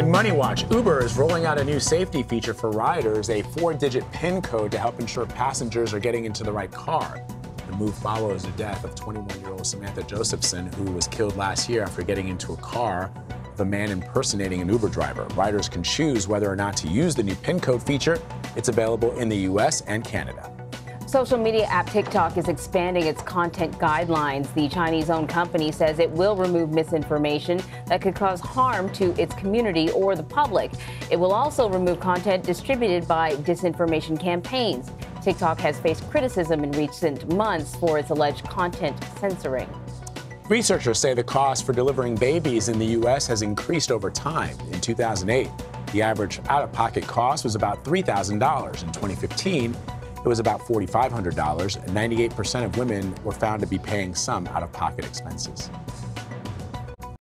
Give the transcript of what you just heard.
In Money Watch, Uber is rolling out a new safety feature for riders, a four digit PIN code to help ensure passengers are getting into the right car. The move follows the death of 21 year old Samantha Josephson, who was killed last year after getting into a car with a man impersonating an Uber driver. Riders can choose whether or not to use the new PIN code feature. It's available in the US and Canada. Social media app TikTok is expanding its content guidelines. The Chinese owned company says it will remove misinformation that could cause harm to its community or the public. It will also remove content distributed by disinformation campaigns. TikTok has faced criticism in recent months for its alleged content censoring. Researchers say the cost for delivering babies in the U.S. has increased over time. In 2008, the average out of pocket cost was about $3,000. In 2015, it was about $4,500, and 98% of women were found to be paying some out of pocket expenses.